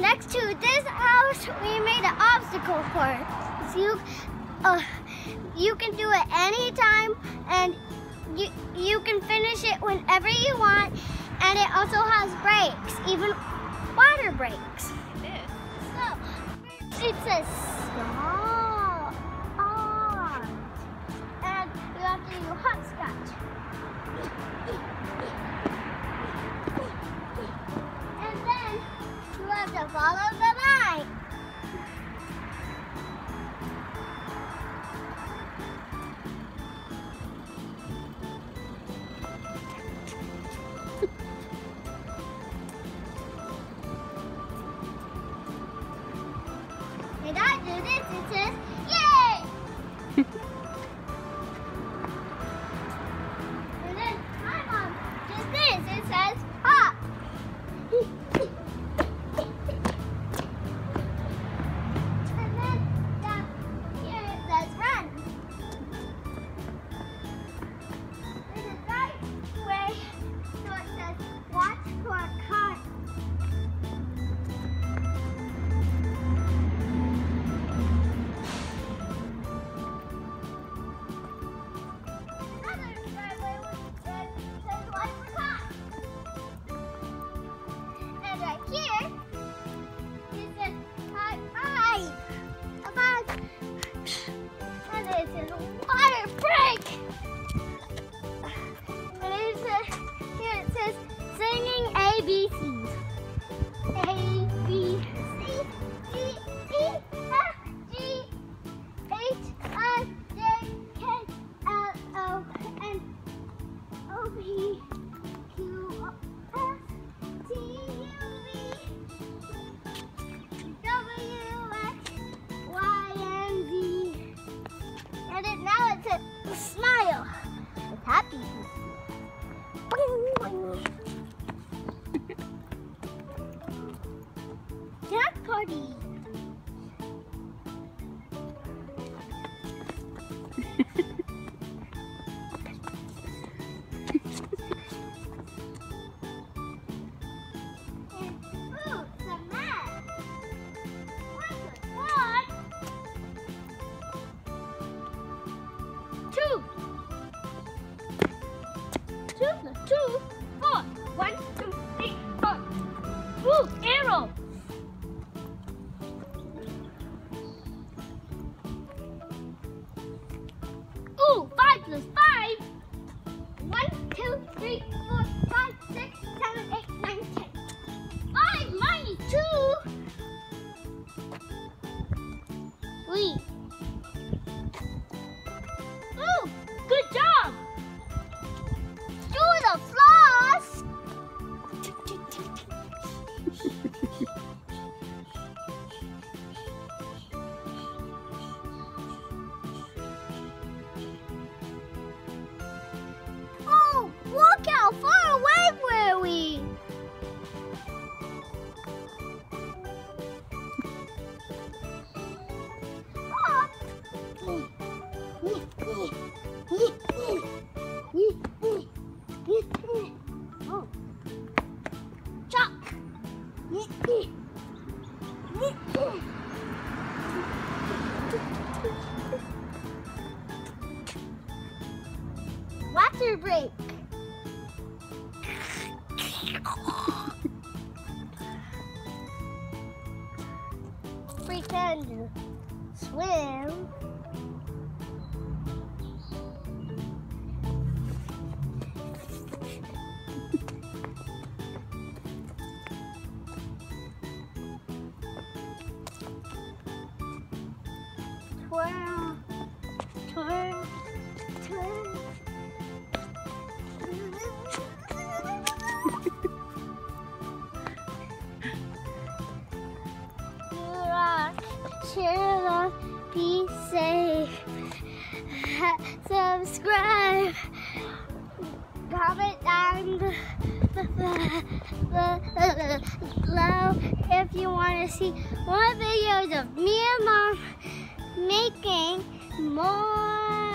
next to this house, we made an obstacle course. So you, uh, you can do it anytime, and you you can finish it whenever you want. And it also has breaks, even water breaks. So it says stop, do this, says, yay! A smile. It's happy. Dance party. Two four. One, two, three, four. Ooh, arrow. Ooh, five plus five. Water break. Pretend to swim. Twirl, twirl, twirl. rock, share love, be safe. Subscribe, comment down below if you want to see more videos of me and mom making more.